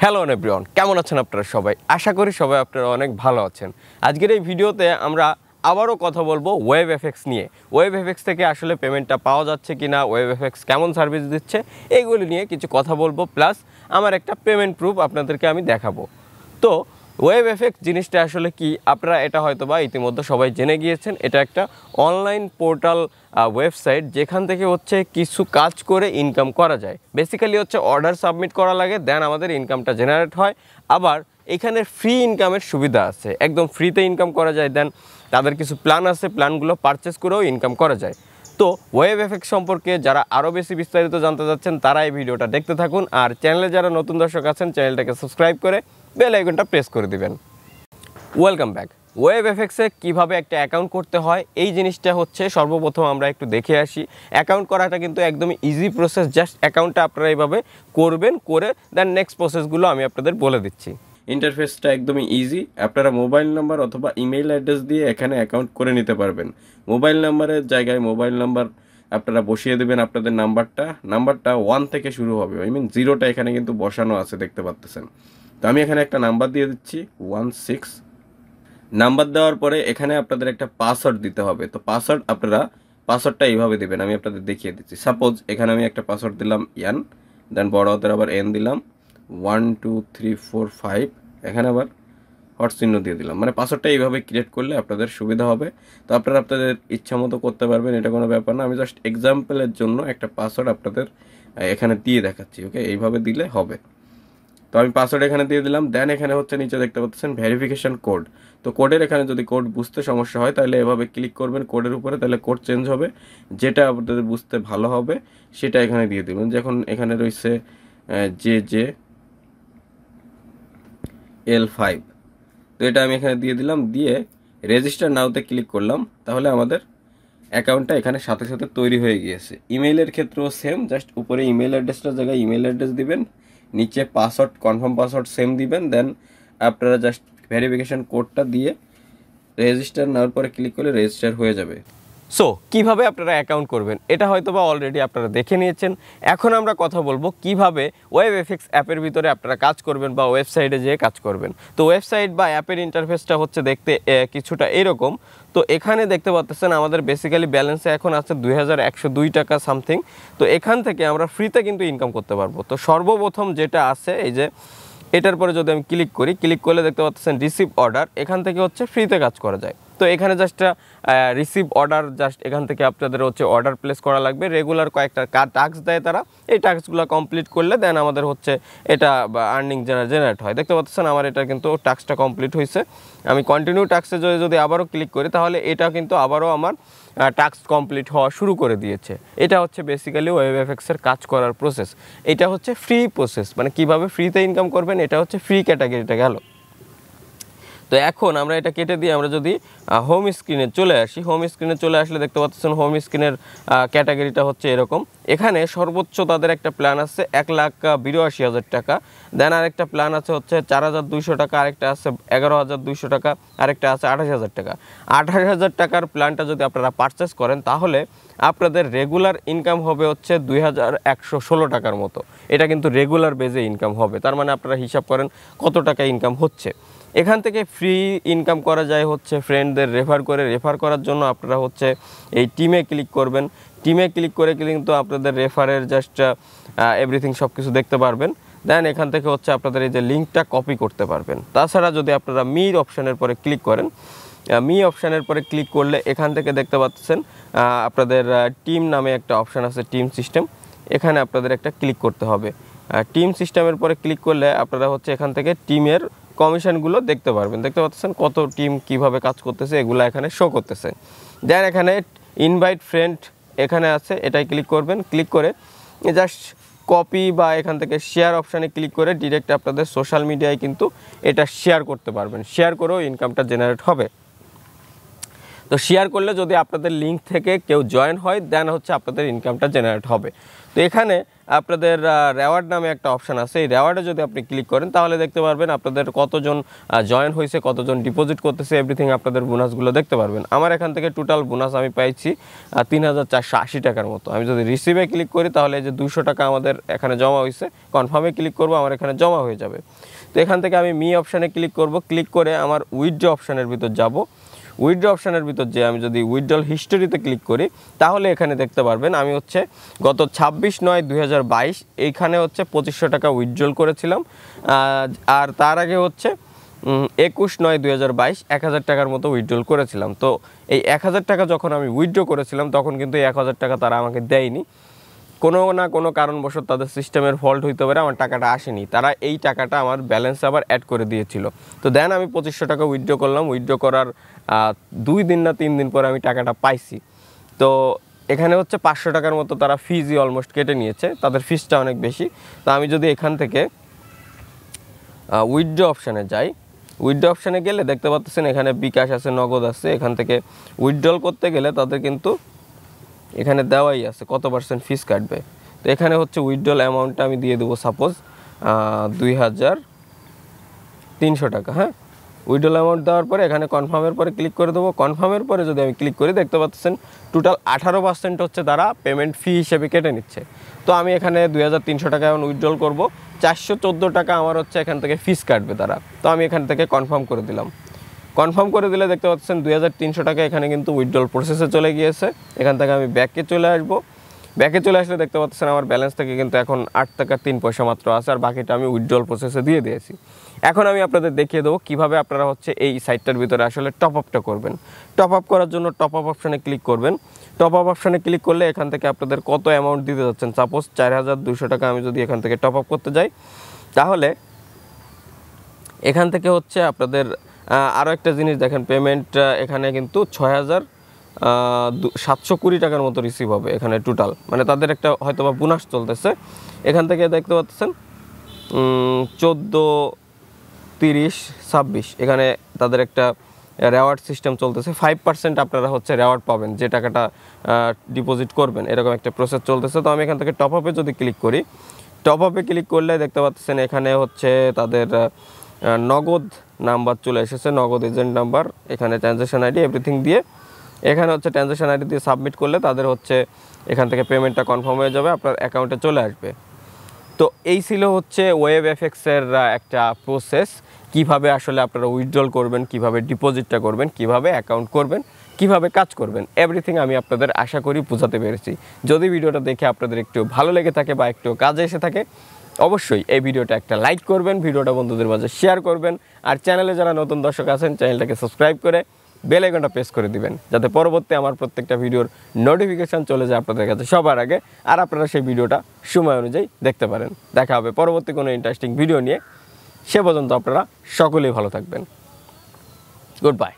Hello everyone কেমন আছেন আপনারা সবাই? আশা করি সবাই আপনারা অনেক ভালো আছেন। আজকের এই ভিডিওতে আমরা আবারও কথা বলব ওয়েব এফেক্স নিয়ে। ওয়েব এফেক্স থেকে আসলে পেমেন্টটা পাওয়া যাচ্ছে কি না ওয়েব এফেক্স কেমন সার্ভিস দিচ্ছে, এইগুলি নিয়ে কিছু কথা বলব। প্লাস আমার একটা পেমেন্ট প্রুফ আপনাদেরকে আমি দেখাবো। তো ওয়েব এফেক্ট জিনিসটা আসলে কি? আপনারা এটা হয়তো বা ইতিমধ্যে সবাই জেনে গিয়েছেন। এটা একটা অনলাইন পোর্টাল ওয়েবসাইট যেখান থেকে হচ্ছে কিছু কাজ করে ইনকাম করা যায়। বেসিক্যালি হচ্ছে অর্ডার সাবমিট করা লাগে দেন আমাদের ইনকামটা জেনারেট হয়। আবার এখানে ফ্রি ইনকামের সুবিধা আছে। একদম ফ্রিতে ইনকাম করা যায় দেন তাদের কিছু প্ল্যান আছে প্ল্যানগুলো পারচেস করেও ইনকাম করা যায়। তো ওয়েব এফেক্ট সম্পর্কে যারা আরও বেশি বিস্তারিত জানতে চাচ্ছেন, তারা এই ভিডিওটা দেখতে থাকুন। আর চ্যানেলে যারা নতুন দর্শক আছেন, চ্যানেলটাকে সাবস্ক্রাইব করে বেল আইকনটা প্রেস করে দিবেন। Welcome back. ওয়েব এফেক্সে কীভাবে একটা অ্যাকাউন্ট করতে হয়, এই জিনিসটা হচ্ছে সর্বপ্রথম আমরা একটু দেখে আসি। অ্যাকাউন্ট করাটা কিন্তু একদমই ইজি প্রসেস জাস্ট অ্যাকাউন্টটা আপনারা এইভাবে করবেন, করে দেন নেক্সট প্রসেসগুলো আমি আপনাদের বলে দিচ্ছি। ইন্টারফেসটা একদমই ইজি আপনারা মোবাইল নাম্বার অথবা ইমেইল অ্যাড্রেস দিয়ে এখানে অ্যাকাউন্ট করে নিতে পারবেন। মোবাইল নাম্বারের জায়গায় মোবাইল নাম্বার আপনারা বসিয়ে দেবেন আপনাদের নাম্বারটা নাম্বারটা ওয়ান থেকে শুরু হবে। আই মিন জিরোটা এখানে কিন্তু বসানো আছে, দেখতে পাচ্ছেন তো আমি এখানে একটা নাম্বার দিয়ে দিচ্ছি ওয়ান সিক্স নাম্বার দেওয়ার পরে এখানে আপনাদের একটা পাসওয়ার্ড দিতে হবে। তো পাসওয়ার্ড আপনারা পাসওয়ার্ডটা এইভাবে দিবেন। আমি আপনাদের দেখিয়ে দিচ্ছি। সাপোজ এখানে আমি একটা পাসওয়ার্ড দিলাম ইয়ান দেন বড় হাতের আবার এন দিলাম। One two three four five এখানে আবার হট চিহ্ন দিয়ে দিলাম। মানে পাসওয়ার্ডটা এইভাবে ক্রিয়েট করলে আপনাদের সুবিধা হবে। তো আপনারা আপনাদের ইচ্ছা মতো করতে পারবেন, এটা কোনো ব্যাপার না। আমি জাস্ট এক্সাম্পলের জন্য একটা পাসওয়ার্ড আপনাদের এখানে দিয়ে দেখাচ্ছি ওকে এইভাবে দিলে হবে। তো আমি পাসওয়ার্ড এখানে দিয়ে দিলাম। দেন এখানে হচ্ছে নিচে দেখতে পাচ্ছেন ভেরিফিকেশন কোড তো কোডের এখানে যদি কোড বুঝতে সমস্যা হয়, তাহলে এভাবে ক্লিক করবেন কোডের উপরে, তাহলে কোড চেঞ্জ হবে। যেটা আপনাদের বুঝতে ভালো হবে, সেটা এখানে দিয়ে দেবেন। যখন এখানে রয়েছে জে জে এল ফাইভ তো এটা আমি এখানে দিয়ে দিলাম, দিয়ে রেজিস্টার নাওতে ক্লিক করলাম, তাহলে আমাদের অ্যাকাউন্টটা এখানে সাথে সাথে তৈরি হয়ে গিয়েছে। ইমেইলের ক্ষেত্রেও সেম জাস্ট উপরে ইমেল অ্যাড্রেসটার জায়গায় ইমেল অ্যাড্রেস দিবেন, নিচে পাসওয়ার্ড কনফার্ম পাসওয়ার্ড সেম দিবেন দেন আপনারা জাস্ট ভেরিফিকেশন কোডটা দিয়ে রেজিস্টার নেওয়ার পরে ক্লিক করলে রেজিস্টার হয়ে যাবে। সো কীভাবে আপনারা অ্যাকাউন্ট করবেন? এটা হয়তো বা অলরেডি আপনারা দেখে নিয়েছেন। এখন আমরা কথা বলব কীভাবে ওয়েব এফেক্স অ্যাপের ভিতরে আপনারা কাজ করবেন বা ওয়েবসাইটে যেয়ে কাজ করবেন। তো ওয়েবসাইট বা অ্যাপের ইন্টারফেসটা হচ্ছে দেখতে কিছুটা এরকম। তো এখানে দেখতে পাচ্ছেন আমাদের বেসিক্যালি ব্যালেন্সে এখন আছে দুই টাকা সামথিং তো এখান থেকে আমরা ফ্রিতে কিন্তু ইনকাম করতে পারব। তো সর্বপ্রথম যেটা আছে, এই যে এটার পরে যদি আমি ক্লিক করি ক্লিক করলে দেখতে পাচ্ছেন রিসিভ অর্ডার এখান থেকে হচ্ছে ফ্রিতে কাজ করা যায়। তো এখানে জাস্ট রিসিভ অর্ডার জাস্ট এখান থেকে আপনাদের হচ্ছে অর্ডার প্লেস করা লাগবে। রেগুলার কয়েকটা টাস্ক দেয় তারা। এই টাস্কগুলো কমপ্লিট করলে দেন আমাদের হচ্ছে এটা আর্নিং জেনারেট হয়। দেখতে পাচ্ছেন আমার এটা কিন্তু টাস্কটা কমপ্লিট হয়েছে আমি কন্টিনিউ টাস্কে যদি যদি আবারও ক্লিক করি, তাহলে এটা কিন্তু আবারও আমার টাস্ক কমপ্লিট হওয়া শুরু করে দিয়েছে। এটা হচ্ছে বেসিক্যালি ওয়েব এফেক্সের কাজ করার প্রসেস এটা হচ্ছে ফ্রি প্রসেস মানে কীভাবে ফ্রিতে ইনকাম করবেন, এটা হচ্ছে ফ্রি ক্যাটাগরিটা গেল। তো এখন আমরা এটা কেটে দিয়ে আমরা যদি হোম স্ক্রিনে চলে আসি হোম স্ক্রিনে চলে আসলে দেখতে পাচ্ছেন হোম স্ক্রিনের ক্যাটাগরিটা হচ্ছে এরকম। এখানে সর্বোচ্চ তাদের একটা প্ল্যান আছে এক লাখ বিরাশি হাজার টাকা। দেন আরেকটা প্ল্যান আছে হচ্ছে চার হাজার দুইশো টাকা, আরেকটা আছে এগারো হাজার দুইশো টাকা, আরেকটা আছে আঠাশ হাজার টাকা। আঠাশ হাজার টাকার প্ল্যানটা যদি আপনারা পারচেস করেন, তাহলে আপনাদের রেগুলার ইনকাম হবে হচ্ছে দুই হাজার একশো ষোলো টাকার মতো। এটা কিন্তু রেগুলার বেজে ইনকাম হবে। তার মানে আপনারা হিসাব করেন কত টাকা ইনকাম হচ্ছে। এখান থেকে ফ্রি ইনকাম করা যায় হচ্ছে ফ্রেন্ডদের রেফার করে রেফার করার জন্য আপনারা হচ্ছে এই টিমে ক্লিক করবেন। টিমে ক্লিক করে কিন্তু আপনাদের রেফারের জাস্ট এভরিথিং সব কিছু দেখতে পারবেন। দেন এখান থেকে হচ্ছে আপনাদের এই যে লিঙ্কটা কপি করতে পারবেন। তাছাড়া যদি আপনারা মির অপশানের পরে ক্লিক করেন মি অপশানের পরে ক্লিক করলে এখান থেকে দেখতে পাচ্ছেন আপনাদের টিম নামে একটা অপশান আছে টিম সিস্টেম এখানে আপনাদের একটা ক্লিক করতে হবে। টিম সিস্টেমের পরে ক্লিক করলে আপনারা হচ্ছে এখান থেকে টিমের কমিশনগুলো দেখতে পারবেন। দেখতে পাচ্ছেন কত টিম কীভাবে কাজ করতেছে, এগুলো এখানে শো করতেছে। দেন এখানে ইনভাইট ফ্রেন্ড এখানে আছে, এটাই ক্লিক করবেন। ক্লিক করে জাস্ট কপি বা এখান থেকে শেয়ার অপশানে ক্লিক করে ডিরেক্ট আপনাদের সোশ্যাল মিডিয়ায় কিন্তু এটা শেয়ার করতে পারবেন। শেয়ার করেও ইনকামটা জেনারেট হবে। তো শেয়ার করলে যদি আপনাদের লিঙ্ক থেকে কেউ জয়েন হয় দেন হচ্ছে আপনাদের ইনকামটা জেনারেট হবে। তো এখানে আপনাদের রেওয়ার্ড নামে একটা অপশান আছে। এই রেওয়ার্ডে যদি আপনি ক্লিক করেন, তাহলে দেখতে পারবেন আপনাদের কতজন জয়েন হয়েছে, কতজন ডিপোজিট করতেছে এভরিথিং আপনাদের বোনাসগুলো দেখতে পারবেন। আমার এখান থেকে টোটাল বোনাস আমি পাইছি তিন হাজার চারশো আশি টাকার মতো। আমি যদি রিসিভে ক্লিক করি, তাহলে যে দুশো টাকা আমাদের এখানে জমা হয়েছে কনফার্মে ক্লিক করব, আমার এখানে জমা হয়ে যাবে। তো এখান থেকে আমি মি অপশানে ক্লিক করব। ক্লিক করে আমার উইথড্র অপশানের ভিতর যাব। উইথড্র অপশানের ভিতর যে আমি যদি উইথড্রল হিস্টোরিতে ক্লিক করি, তাহলে এখানে দেখতে পারবেন আমি হচ্ছে গত ছাব্বিশ নয় দুই এইখানে হচ্ছে পঁচিশশো টাকা উইথড্রল করেছিলাম। আর তার আগে হচ্ছে একুশ নয় দুই হাজার বাইশ, এক হাজার টাকার মতো উইথড্রল করেছিলাম। তো এই এক হাজার টাকা যখন আমি উইথড্র করেছিলাম, তখন কিন্তু এক হাজার টাকা তারা আমাকে দেয়নি। কোনো না কোনো কারণবশত তাদের সিস্টেমের ফল্ট হইতে পারে, আমার টাকাটা আসেনি। তারা এই টাকাটা আমার ব্যালেন্সে আবার অ্যাড করে দিয়েছিল। তো দেন আমি পঁচিশশো টাকা উইথড্র করলাম। উইথড্র করার দুই দিন না তিন দিন পরে আমি টাকাটা পাইছি। তো এখানে হচ্ছে পাঁচশো টাকার মতো তারা ফিজই অলমোস্ট কেটে নিয়েছে। তাদের ফিজটা অনেক বেশি। তো আমি যদি এখান থেকে উইথড্র অপশানে যাই উইথড্র অপশানে গেলে দেখতে পাচ্ছেন এখানে বিকাশ আছে, নগদ আছে। এখান থেকে উইথড্রল করতে গেলে তাদের কিন্তু এখানে দেওয়াই আছে, কত পার্সেন্ট ফিস কাটবে? তো এখানে হচ্ছে উইথড্রল অ্যামাউন্টটা আমি দিয়ে দেবো সাপোজ দুই হাজার তিনশো টাকা হ্যাঁ? উইড্রল অ্যামাউন্ট দেওয়ার পরে এখানে কনফার্মের পরে ক্লিক করে দেবো। কনফার্মের পরে যদি আমি ক্লিক করি, দেখতে পাচ্ছেন টোটাল আঠারো পার্সেন্ট হচ্ছে তারা পেমেন্ট ফি হিসেবে কেটে নিচ্ছে। তো আমি এখানে দুই হাজার তিনশো টাকা এখন উইথড্রল করব, চারশো চোদ্দ টাকা আমার হচ্ছে এখান থেকে ফিস কাটবে তারা। তো আমি এখান থেকে কনফার্ম করে দিলাম। কনফার্ম করে দিলে দেখতে পাচ্ছেন দুই হাজার তিনশো টাকা এখানে কিন্তু উইথড্রল প্রসেসে চলে গিয়েছে। এখান থেকে আমি ব্যাকে চলে আসব। ব্যাকে চলে আসলে দেখতে পাচ্ছেন আমার ব্যালেন্স থেকে কিন্তু এখন আট টাকা তিন পয়সা মাত্র আছে আর বাকিটা আমি উইথড্রল প্রসেসে দিয়ে দিয়েছি। এখন আমি আপনাদের দেখিয়ে দেবো কীভাবে আপনারা হচ্ছে এই সাইটটার ভিতরে আসলে টপ আপটা করবেন। টপ আপ করার জন্য টপ আপ অপশানে ক্লিক করবেন। টপ আপ অপশানে ক্লিক করলে এখান থেকে আপনাদের কত অ্যামাউন্ট দিতে যাচ্ছেন? সাপোজ চার হাজার দুশো টাকা আমি যদি এখান থেকে টপ আপ করতে যাই, তাহলে এখান থেকে হচ্ছে আপনাদের আরও একটা জিনিস দেখেন পেমেন্ট এখানে কিন্তু ছয় হাজার সাতশো কুড়ি টাকার মতো রিসিভ হবে এখানে টোটাল মানে তাদের একটা হয়তো বা বোনাস চলতেছে। এখান থেকে দেখতে পাচ্ছেন চোদ্দ তিরিশ ছাব্বিশ। এখানে তাদের একটা রেওয়ার্ড সিস্টেম চলতেছে। ফাইভ পার্সেন্ট আপনারা হচ্ছে রেওয়ার্ড পাবেন, যে টাকাটা ডিপোজিট করবেন। এরকম একটা প্রসেস চলতেছে। তো আমি এখান থেকে টপ আপে যদি ক্লিক করি টপ আপে ক্লিক করলে দেখতে পাচ্ছেন এখানে হচ্ছে তাদের নগদ নাম্বার চলে এসেছে, নগদ এজেন্ট নাম্বার এখানে ট্রানজ্যাকশন আইডি এভরিথিং দিয়ে। এখানে হচ্ছে ট্রানজ্যাকশন আইডি দিয়ে সাবমিট করলে তাদের হচ্ছে এখান থেকে পেমেন্টটা কনফার্ম হয়ে যাবে, আপনার অ্যাকাউন্টে চলে আসবে। তো এই ছিল হচ্ছে ওয়েব এফেক্সের একটা প্রসেস কীভাবে আসলে আপনারা উইথড্রল করবেন, কীভাবে ডিপোজিটটা করবেন, কীভাবে অ্যাকাউন্ট করবেন, কীভাবে কাজ করবেন এভরিথিং আমি আপনাদের আশা করি বোঝাতে পেরেছি। যদি ভিডিওটা দেখে আপনাদের একটু ভালো লেগে থাকে বা একটু কাজে এসে থাকে অবশ্যই এই ভিডিওটা একটা লাইক করবেন, ভিডিওটা বন্ধুদের মাঝে শেয়ার করবেন, আর চ্যানেলে যারা নতুন দর্শক আছেন চ্যানেলটাকে সাবস্ক্রাইব করে বেল আইকনটা প্রেস করে দিবেন, যাতে পরবর্তী আমার প্রত্যেকটা ভিডিওর নোটিফিকেশান চলে যায় আপনাদের কাছে সবার আগে, আর আপনারা সেই ভিডিওটা সময় অনুযায়ী দেখতে পারেন। দেখা হবে পরবর্তী কোনো ইন্টারেস্টিং ভিডিও নিয়ে। সে পর্যন্ত আপনারা সকলেই ভালো থাকবেন। Good bye